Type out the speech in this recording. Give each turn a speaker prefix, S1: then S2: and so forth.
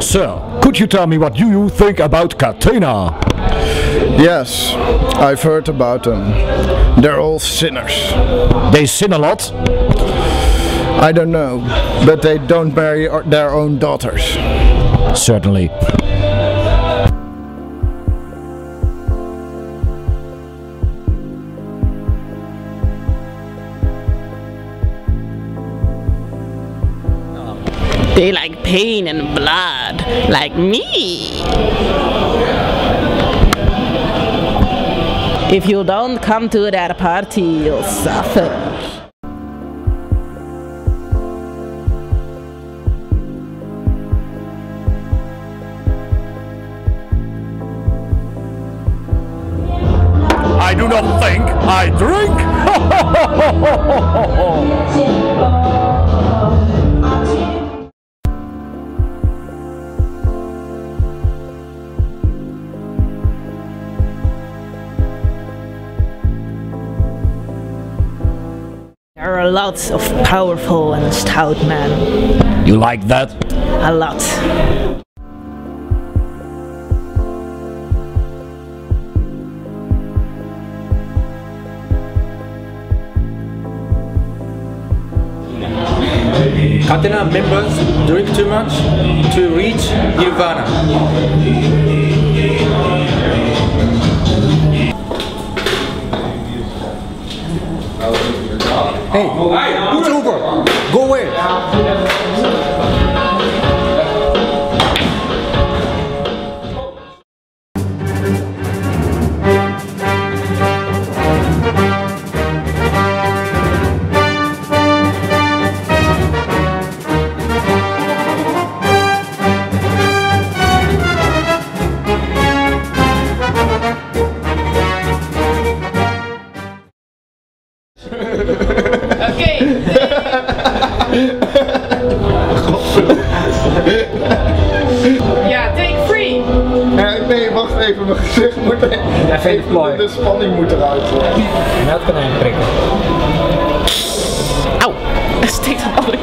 S1: Sir, could you tell me what you, you think about Catena?
S2: Yes, I've heard about them. They're all sinners.
S1: They sin a lot?
S2: I don't know, but they don't marry their own daughters.
S1: Certainly.
S3: They like pain and blood, like me. If you don't come to that party, you'll suffer.
S1: I do not think I drink.
S3: There are lots of powerful and stout men.
S1: you like that?
S3: A lot.
S4: Catena members drink too much to reach nirvana. Hey, it's over. Go away.
S5: Ja, take.
S2: Eh, nee, wacht even, mijn gezicht moet even,
S4: plooi.
S2: de spanning moet eruit.
S4: Dat kan hij prikken.
S3: Auw, dat steekt aan de andere